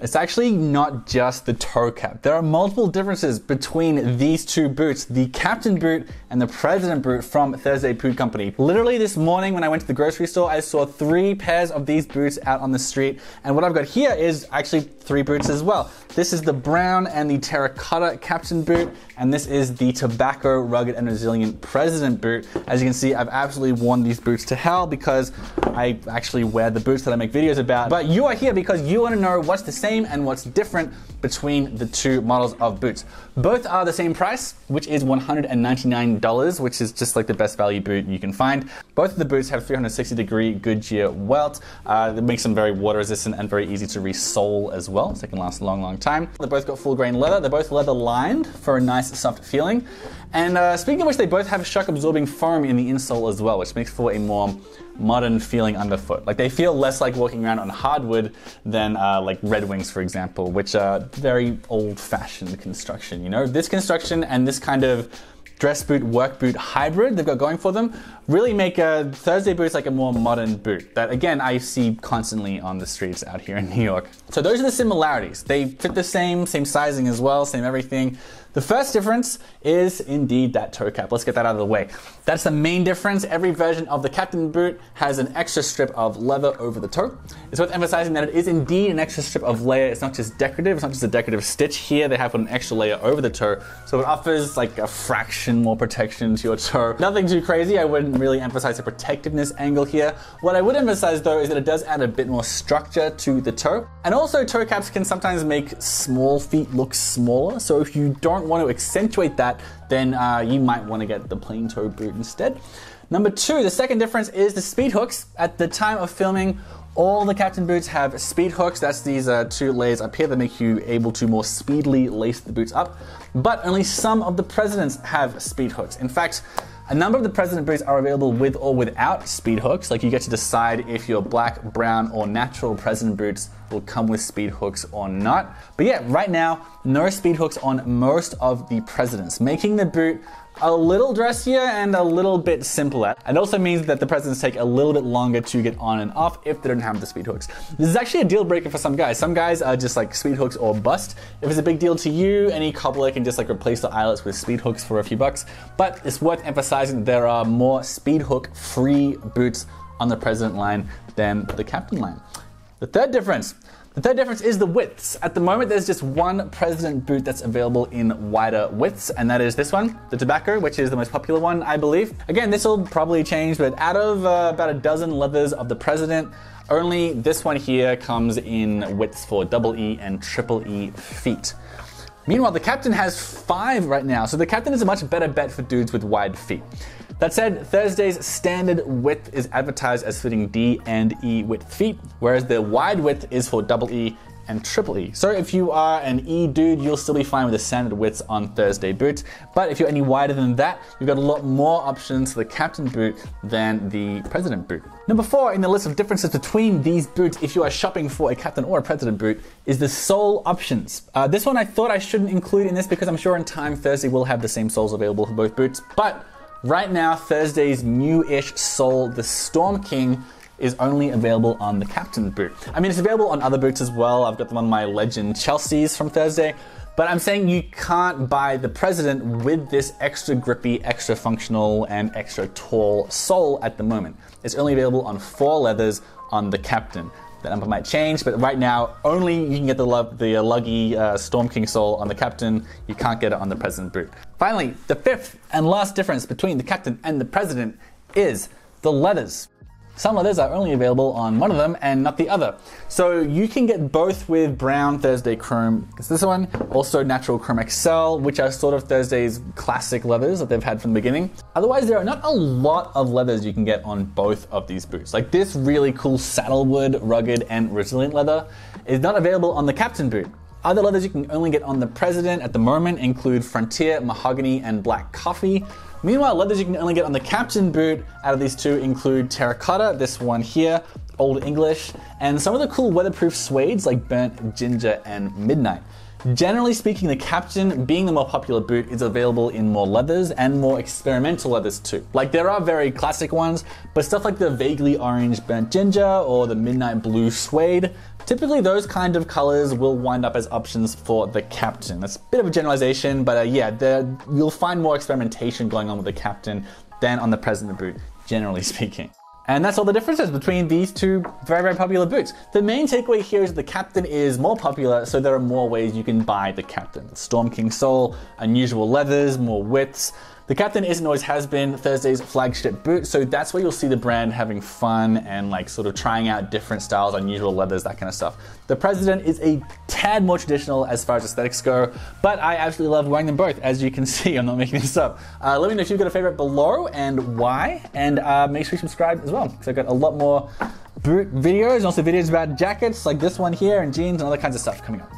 It's actually not just the toe cap. There are multiple differences between these two boots, the captain boot and the president boot from Thursday Boot Company. Literally this morning when I went to the grocery store, I saw three pairs of these boots out on the street. And what I've got here is actually three boots as well. This is the brown and the terracotta captain boot, and this is the tobacco rugged and resilient president boot. As you can see, I've absolutely worn these boots to hell because I actually wear the boots that I make videos about. But you are here because you want to know what's the same and what's different between the two models of boots. Both are the same price, which is $199, which is just like the best value boot you can find. Both of the boots have 360 degree Goodyear welt uh, that makes them very water resistant and very easy to resole as well, so they can last a long, long time. They both got full grain leather. They're both leather lined for a nice soft feeling. And uh, speaking of which, they both have shock absorbing foam in the insole as well, which makes for a more modern feeling underfoot. Like they feel less like walking around on hardwood than uh, like Red Wings, for example, which are very old fashioned construction. You know, this construction and this kind of dress boot, work boot hybrid they've got going for them really make a Thursday boots like a more modern boot that again I see constantly on the streets out here in New York. So those are the similarities. They fit the same, same sizing as well, same everything. The first difference is indeed that toe cap. Let's get that out of the way. That's the main difference. Every version of the Captain boot has an extra strip of leather over the toe. It's worth emphasizing that it is indeed an extra strip of layer. It's not just decorative. It's not just a decorative stitch. Here they have an extra layer over the toe, so it offers like a fraction more protection to your toe. Nothing too crazy. I wouldn't really emphasize the protectiveness angle here. What I would emphasize though is that it does add a bit more structure to the toe. And also toe caps can sometimes make small feet look smaller. So if you don't don't want to accentuate that, then uh, you might want to get the plain toe boot instead. Number two, the second difference is the speed hooks. At the time of filming, all the captain boots have speed hooks. That's these uh, two layers up here that make you able to more speedily lace the boots up. But only some of the presidents have speed hooks. In fact, a number of the president boots are available with or without speed hooks. Like you get to decide if your black, brown, or natural president boots will come with speed hooks or not. But yeah, right now, no speed hooks on most of the presidents, making the boot a little dressier and a little bit simpler. It also means that the presidents take a little bit longer to get on and off if they don't have the speed hooks. This is actually a deal breaker for some guys. Some guys are just like speed hooks or bust. If it's a big deal to you, any cobbler can just like replace the eyelets with speed hooks for a few bucks. But it's worth emphasizing there are more speed hook free boots on the president line than the captain line. The third difference the third difference is the widths. At the moment, there's just one President boot that's available in wider widths, and that is this one, the Tobacco, which is the most popular one, I believe. Again, this will probably change, but out of uh, about a dozen leathers of the President, only this one here comes in widths for double E and triple E feet. Meanwhile, the Captain has five right now, so the Captain is a much better bet for dudes with wide feet. That said, Thursday's standard width is advertised as fitting D and E width feet, whereas the wide width is for double E and triple E. So if you are an E dude, you'll still be fine with the standard widths on Thursday boots. But if you're any wider than that, you've got a lot more options for the captain boot than the president boot. Number four in the list of differences between these boots, if you are shopping for a captain or a president boot, is the sole options. Uh, this one I thought I shouldn't include in this because I'm sure in time Thursday will have the same soles available for both boots, but Right now, Thursday's new-ish sole, the Storm King, is only available on the Captain boot. I mean, it's available on other boots as well. I've got them on my Legend Chelsea's from Thursday. But I'm saying you can't buy the President with this extra grippy, extra functional, and extra tall sole at the moment. It's only available on four leathers on the Captain. That number might change, but right now only you can get the, the uh, luggy uh, Storm King sole on the Captain. You can't get it on the President boot. Finally, the fifth and last difference between the Captain and the President is the leathers. Some leathers are only available on one of them and not the other. So you can get both with brown Thursday Chrome. It's this one. Also Natural Chrome XL, which are sort of Thursday's classic leathers that they've had from the beginning. Otherwise, there are not a lot of leathers you can get on both of these boots. Like this really cool saddlewood, rugged, and resilient leather is not available on the Captain boot. Other leathers you can only get on the President at the moment include Frontier, Mahogany, and Black Coffee. Meanwhile, leathers you can only get on the captain boot out of these two include terracotta, this one here, Old English, and some of the cool weatherproof suedes like burnt ginger and midnight. Generally speaking, the Captain, being the more popular boot, is available in more leathers and more experimental leathers too. Like there are very classic ones, but stuff like the vaguely orange burnt ginger or the midnight blue suede, Typically, those kind of colors will wind up as options for the Captain. That's a bit of a generalization, but uh, yeah, you'll find more experimentation going on with the Captain than on the President boot, generally speaking. And that's all the differences between these two very, very popular boots. The main takeaway here is the Captain is more popular, so there are more ways you can buy the Captain. Storm King sole, unusual leathers, more widths. The Captain isn't always has been Thursday's flagship boot, so that's where you'll see the brand having fun and like sort of trying out different styles, unusual leathers, that kind of stuff. The President is a tad more traditional as far as aesthetics go, but I absolutely love wearing them both, as you can see. I'm not making this up. Uh, let me know if you've got a favorite below and why, and uh, make sure you subscribe as well, because I've got a lot more boot videos and also videos about jackets like this one here and jeans and other kinds of stuff coming up.